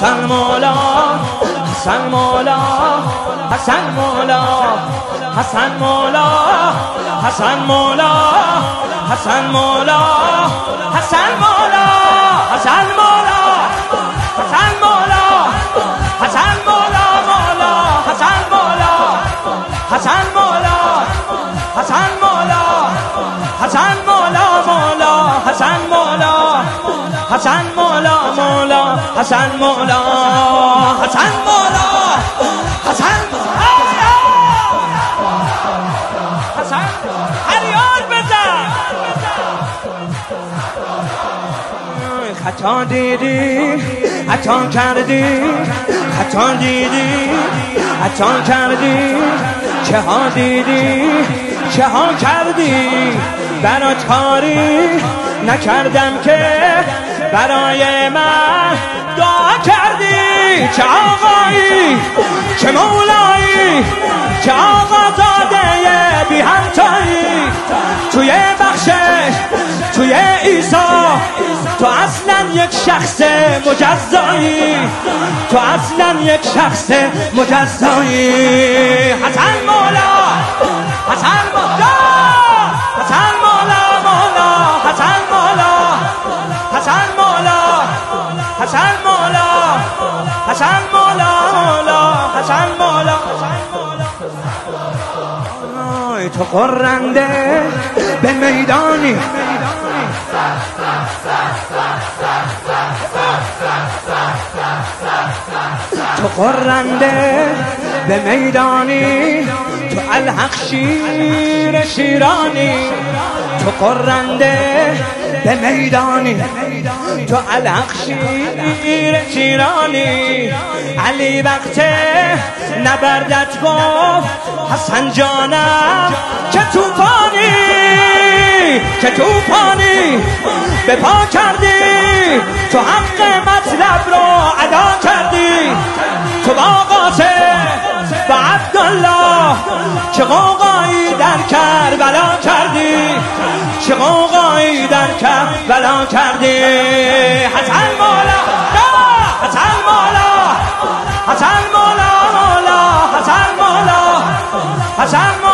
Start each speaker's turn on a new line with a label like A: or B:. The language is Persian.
A: حسن مولا حسن مولا حسن مولا حسن مولا حسن مولا حسن مولا حسن مولا حسن مولا حسن مولا حسن مولا مولا حسن مولا حسن مولا حسن مولا مولا حسن مولا حسن مولا حسن حسن هریان بزن خطا دیدی خطا کردی خطا دیدی خطا کردی چه ها دیدی چه ها کردی؟ برا تاری نکردم که برای من دعا کردی چه آقایی چه مولایی چه آقا زاده بی همتایی. توی بخشش توی ایسا تو اصلا یک شخص مجزایی. تو اصلا یک شخص مجزایی. حسن مولا حسن مولا حسن مولا. تو قرنده به میدانی. تو قرنده به میدانی. تو الحق شیر شیرانی. تو قرنده به میدانی. تو الحق شیر شیرانی علی وقت نبردت گفت حسن جانم که توفانی که توفانی به پا کردی تو حق مطلب رو ادا کردی. تو با قاسم و عبدالله چه قوقایی در کربلا کردی؟ چه قوقایی در کربلا کردی حسن مولا حسن مولا! حسن مولا مولا! حسن مولا! حسن مولا!